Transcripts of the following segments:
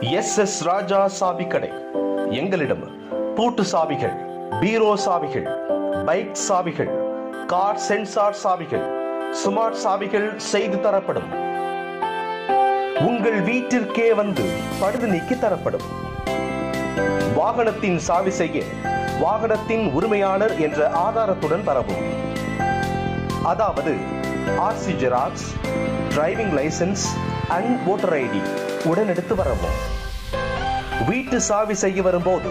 S S ராஜா சாவி கடை எங்களிடம் பூட்டு சாவிகள் பீரோ சாவிகள் பைக் சாவிகள் கார் சென்சார் சாவிகள் ஸ்மார்ட் சாவிகள் செய்து தரப்படும். உங்கள் வீட்டிற்கே வந்து பழுது நீக்கி தரப்படும். வாகனத்தின் சாவி செய்ய வாகனத்தின் உரிமையாளர் என்ற ஆதாரத்துடன் வரவும். அதாவது RC xerox driving licence and voter ID. உடன் எடுத்து வரவும். வீட்டு சாவி செய்ய வரும்போது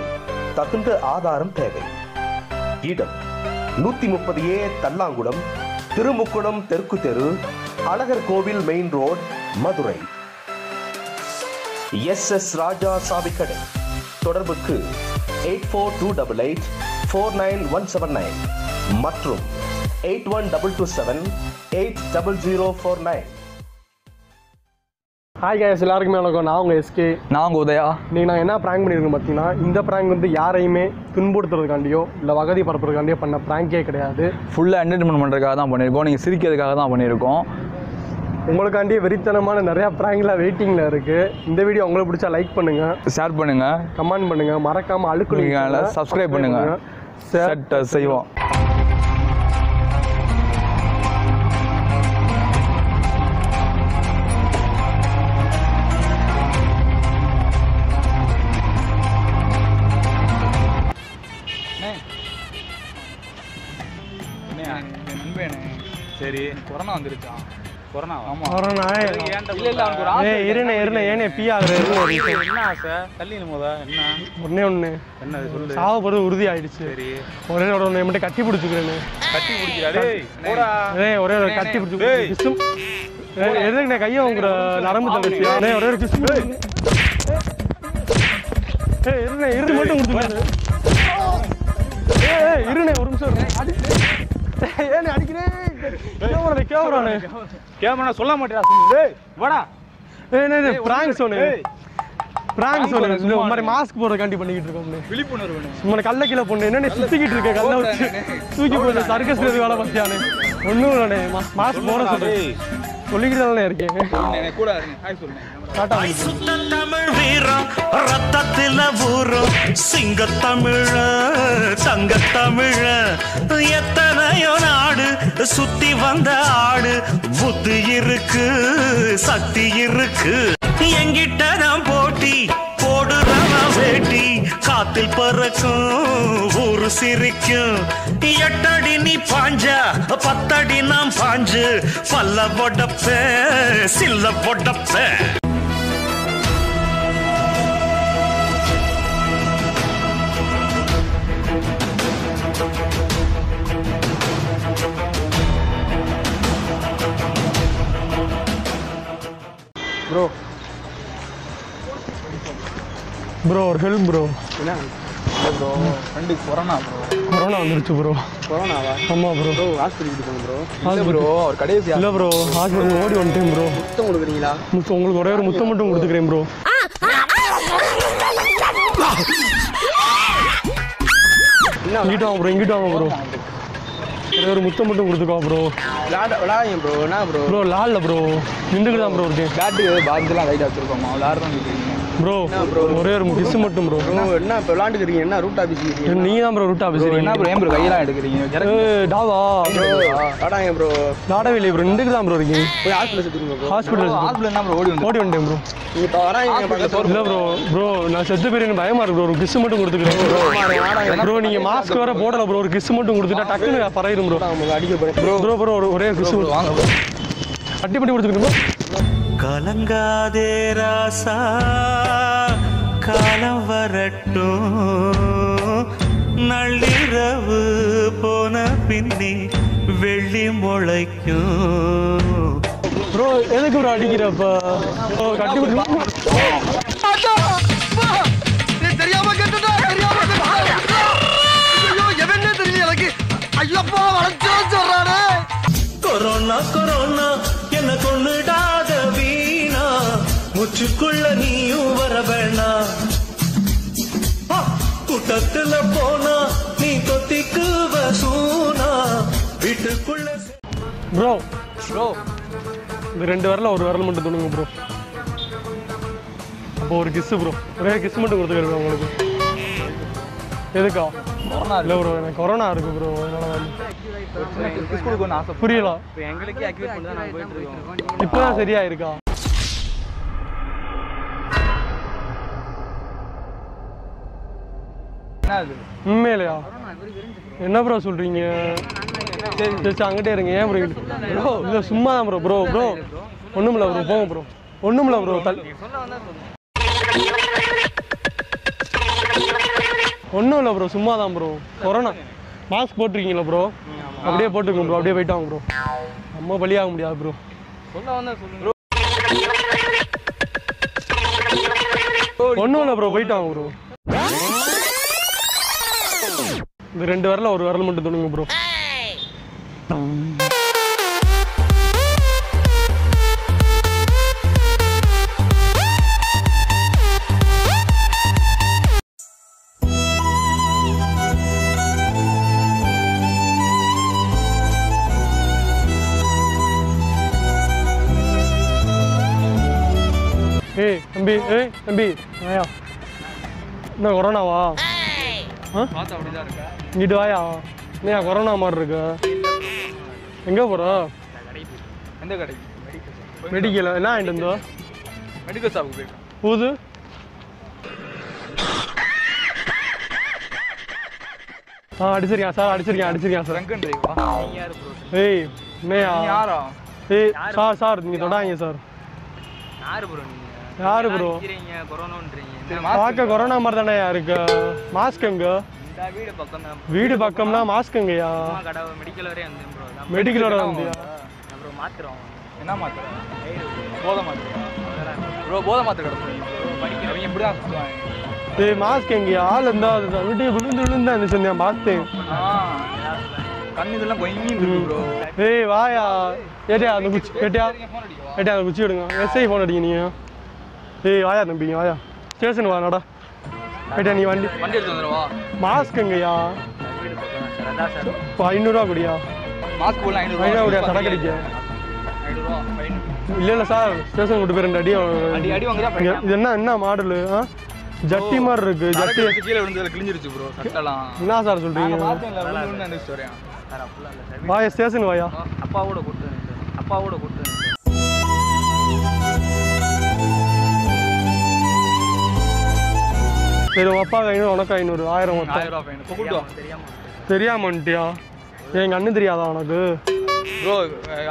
தகுந்த ஆதாரம் தேவை. இடம் நூத்தி முப்பது ஏ தல்லாங்குளம் திருமுக்குளம் தெற்கு தெரு Alagar Kovil main road Madurai. S S Raja சாவிக்கடை தொடர்புக்கு eight four two double eight four nine one seven nine மற்றும் eight one double two seven eight double zero four nine. Hi guys எல்லாருக்குமே வணக்கம். நான் உங்கள் எஸ்கே நான் உங்க உதயா. இன்னைக்கு நான் என்ன ப்ராங்க் பண்ணியிருக்கோம் பார்த்தீங்கன்னா இந்த ப்ராங்க் வந்து யாரையுமே துன்புறுத்துறதுக்காண்டியோ இல்லை வகதி பரப்புறதுக்காண்டியோ பண்ண ப்ராங்கே கிடையாது. ஃபுல்லாக என்டர்டைன்மெண்ட் பண்ணுறதுக்காக தான் பண்ணியிருக்கோம். நீங்கள் சிரிக்கிறதுக்காக தான் பண்ணியிருக்கோம். உங்களுக்காண்டி வெறித்தனமான நிறையா ப்ராங்க்லாம் வெயிட்டிங்கில் இருக்குது இந்த வீடியோ உங்களுக்கு பிடிச்சா லைக் பண்ணுங்கள் ஷேர் பண்ணுங்கள் கமெண்ட் பண்ணுங்கள் மறக்காமல் அழுக்கு நீங்க subscribe பண்ணுங்க. சார் செட் செய்வோம். சரி. கொரோனா வந்துருச்சா? கொரோனா ஆமா. கொரோனா இல்ல இல்ல அவனுக்கு ஒரு ஆசை ஏய் இருண்ணே இருண்ணே ஏனே பி ஆகுற என்ன ஆசை? தள்ளி முத என்ன? ஒன்னே ஒன்று என்ன சொல்லு. சாவ போகிறது உறுதி ஆயிடுச்சு சரி. ஒரே ஒரு ஒன்று மட்டும் கட்டி பிடிச்சிக்கிறேன்னு கட்டி பிடிக்கிறாரு போடா. ஏய் ஒரே ஒரு கட்டி பிடிச்சி கிசும் எதுக்குண்ணே கையை உங்க நரம்பு தள்ளிச்சு ஏய் ஒரே ஒரு கிசும் ஏய். இருண்ணே இருந்து மட்டும் கொடுத்துருங்க. ஏய் இருண்ணே ஒரு நிமிஷம் ஏண்ணே அடிக்கிறேன் கேமரா கேமரா சொல்ல மாட்டேடா சொல்லு வாடா. ஏய் என்ன பிராங்க் சொன்னு பிராங்க் இந்த மாதிரி மாஸ்க் போடுறதுக்காண்டி பண்ணிக்கிட்டு இருக்கோம்னு விழிப்புணர்வு சும்மா கல்ல கீழே பொண்ணு என்ன சுத்திக்கிட்டு இருக்க கல்ல வச்சு. தூக்கி போட்டு சர்க்கஸ் வேலை பார்த்தியானே இல்லைண்ணே மாஸ்க் போட சொல்லு சொல்லிக்கிட்டு இருக்கேன். கூட சுத்த தமிழ் வீரம் ரத்தத்தில ஊறும். சிங்க தமிழ தங்க தமிழ எத்தனையோ நாடு சுத்தி வந்த ஆடு. புத்தி இருக்கு சக்தி இருக்கு. எங்கிட்ட நான் போட்டி காத்தில் பறக்கும் ஊரு சிரிக்கும். எட்டடி நீ பாஞ்சா பத்தடி நாம் பாஞ்சு. பல்ல பொடப்ப சில்ல பொடப்ப. ப்ரோ ப்ரோ ஒரு ஹெல்ப் ப்ரோ ப்ரோ ஃப்ரெண்டுக்கு கொரோனா ப்ரோ கொரோனா வந்துருச்சு ப்ரோ கொரோனாவா ஆமா ப்ரோ ப்ரோ ஹாஸ்பிட்டலுக்கு போங்க ப்ரோ இல்ல ப்ரோ அவர் கடைசி இல்ல ப்ரோ ஹாஸ்பிட்டல் ஓடி வந்துட்டேன் ப்ரோ முத்தம் கொடுக்குறீங்களா? முத்து உங்களுக்கு ஒரே ஒரு முத்தம் மட்டும் கொடுத்துக்கிறேன் ப்ரோ இங்கிட்டு வாங்க ப்ரோ இங்கிட்டு வாங்க ப்ரோ ஒரே ஒரு முத்தம் மட்டும் கொடுத்துக்கோ ப்ரோ விளாட விளாடுங்க ப்ரோ என்ன ப்ரோ ப்ரோ லால்ல ப்ரோ நின்றுக்கு தான் ப்ரோ இருக்கேன். பேட்டு பாத்துலாம் லைட் வச்சிருக்கோமா? விளாடுறோம் ப்ரோ ஒரே ஒரு கிஸ் மட்டும் ப்ரோ என்ன இப்போ விளாண்டுக்கிறீங்க? என்ன ரூட் ஆஃபீஸ் நீங்க தான் ப்ரோ ரூட்டா பேசுறீங்க என்ன ப்ரோ ஏன் ப்ரோ கையெல்லாம் எடுக்கிறீங்க? டாவா. விளாடாங்க ப்ரோ லாடவில்லை ப்ரோ நின்றுக்கு தான் ப்ரோ இருக்கேன் போய் ஹாஸ்பிட்டல் சேர்த்துருங்க ப்ரோ ஹாஸ்பிட்டல் ஹாஸ்பிட்டல் என்ன ப்ரோ ஓடி வந்து ஓடி வந்துட்டேன் ப்ரோ நீங்க இப்போ வராங்க இல்ல ப்ரோ ப்ரோ நான் செத்து போயிருன்னு பயமா இருக்கு ப்ரோ ஒரு கிஸ் மட்டும் கொடுத்துக்கிறேன். ப்ரோ நீங்க மாஸ்க் வேற போடல ப்ரோ ஒரு கிஸ் மட்டும் கொடுத்துட்டா டக்குன்னு பறையிடும் ப்ரோ அடிக்க ப்ரோ ப்ரோ ப்ரோ ஒரு கிஸ் வாங்க ப்ரோ கட்டி பண்ணி கொடுத்துக்கிறேன் ப்ரோ கலங்காதே ராசா காலம் வரட்டும். நள்ளிரவு போன பின்னே வெள்ளி முளைக்கும். ப்ரோ எதுக்கு ப்ரோ அடிக்கிறப்ப? ஓ கட்டி தெரியாம கேட்டுட்டா தெரியாம. ஐயோ எவனே தெரியல எனக்கு. ஐயப்பா வளர்ச்சா முச்சுக்குள்ள நீயும் வர வேணாம் ஆ, கூட்டத்துல போனா நீ தொத்திக்குவ சூனா. வீட்டுக்குள்ள ப்ரோ ப்ரோ இந்த ரெண்டு விரல ஒரு விரல் மட்டும் துணுங்க ப்ரோ அப்போ ஒரு கிஸ் ப்ரோ ஒரே கிஸ் மட்டும் கொடுத்துக்கிறேன் உங்களுக்கு. எதுக்கா? கொரோனா இல்லை ப்ரோ எனக்கு கொரோனா இருக்கு ப்ரோ அதனால வந்து கிஸ் கொடுக்கணும்னு ஆசை புரியல. இப்போ தான் சரியா இருக்கா உண்மையிலையா? என்ன ப்ரோ சொல்றீங்க? சரி சரி அங்கிட்டே இருங்க. ஏன் ப்ரோ ப்ரோ இல்லை சும்மா தான் ப்ரோ ப்ரோ ப்ரோ ஒன்றும் இல்லை ப்ரோ போங்க ப்ரோ ஒன்றும் இல்லை ப்ரோ தல் ஒன்றும் இல்லை ப்ரோ சும்மா தான் ப்ரோ கொரோனா. மாஸ்க் போட்டிருக்கீங்களா ப்ரோ அப்படியே போட்டுக்கோங்க ப்ரோ அப்படியே போயிட்டாங்க ப்ரோ நம்ம பலியாக முடியாது ப்ரோ ஒன்றும் இல்லை ப்ரோ போயிட்டாங்க ப்ரோ இந்த ரெண்டு வரல ஒரு விரல் மட்டும் தொடுங்க ப்ரோ ஏய் தம்பி ஏய் தம்பி. வாயா என்ன கொரோனாவா? இங்கிட்டு வாயா? என்னையா கொரோனா மாதிரி இருக்கு? எங்கே போகிற எந்த கடைக்கு மெடிக்கல் என்ன ஆகிட்டு இருந்தோ மெடிக்கல் ஷாப்புக்கு போயிருக்கேன் ஆ அடிச்சிருக்கேன் சார் அடிச்சிருக்கேன் அடிச்சிருக்கேன் சார். ஏய் யாரா? ஏய் சார் சார் நீங்கள் தொடாங்க சார். யாரு ப்ரோ யாரு சரி பார்க்க கொரோனா மாதிரி தானே இருக்கு. மாஸ்க் எங்க? வீடு பக்கம்னா மாஸ்க் எங்கயா? மெடிக்கல் வந்தேன் ப்ரோ மெடிக்கலோட வந்தியா? அப்புறம் மாத்திரம் என்ன மாத்திரை போதை மாத்திரை. ப்ரோ போதை மாத்திரை கிடக்கும் படிக்கிற அவங்க இப்படி தான் சுற்றுவாங்க ஏய் மாஸ்க் எங்கயா? ஆள் இருந்தா அதுதான் விட்டு விழுந்து விழுந்து இருந்துச்சு நான் பார்த்தேன். கண்ணு இதெல்லாம் ப்ரோ ஏய் வாயா. ஏட்டியா அந்த குச்சி ஏட்டியா? ஏட்டியா அந்த குச்சி எடுங்க. எஸ்ஐ ஃபோன் அடிங்க நீங்க ஏய் வாயா தம்பி வாயா. ஸ்டேஷன் வா நடா. ஏட்டியா நீ வண்டி வண்டி எடுத்து வந்துடுவா மாஸ்க் எங்கயா வீடு பக்கம் தான் சார் அதான் சார் இப்போ ஐநூறுரூவா குடியா மாஸ்க் போடலாம் குடியா சடக்கடிக்க ஐநூறுவா ஃபைன் இல்லை இல்லை சார் ஸ்டேஷன் கூட்டு போய் ரெண்டு அடி அடி அடி இது என்ன என்ன மாடலு ஆ? ஜட்டி மாதிரி இருக்கு ஜட்டி. கீழே விழுந்ததுல கிழிஞ்சிருச்சு ப்ரோ சட்டெல்லாம். என்ன சார் சொல்றீங்க? வாயா ஸ்டேஷன் வாயா. அப்பாவோட கொடுத்து அப்பாவோட கொடுத்து சார் சரி உங்க அப்பாவுக்கு ஐநூறு உனக்கு ஐநூறு ஆயிரம் மொத்தம். ஆயிரம் ரூபா ஃபைன் இப்போ கூட்டு தெரியாம. தெரியாம வந்துட்டியா? எங்க அண்ணன் தெரியாதா உனக்கு? ப்ரோ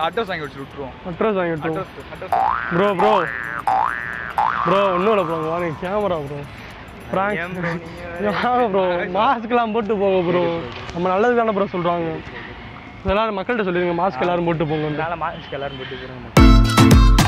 அட்ரஸ் வாங்கி வச்சு விட்டுருவோம். அட்ரஸ் வாங்கி விட்டுருவோம். ப்ரோ ப்ரோ ப்ரோ ஒன்றும் இல்லை ப்ரோ வாங்க கேமரா ப்ரோ வாங்க ப்ரோ மாஸ்க்லாம் போட்டு போங்க ப்ரோ நம்ம நல்லது தானே ப்ரோ சொல்கிறாங்க எல்லாரும் மக்கள்கிட்ட சொல்லிடுங்க மாஸ்க் எல்லாரும் போட்டு போங்க மாஸ்க் எல்லாரும் போட்டு போயிருங்க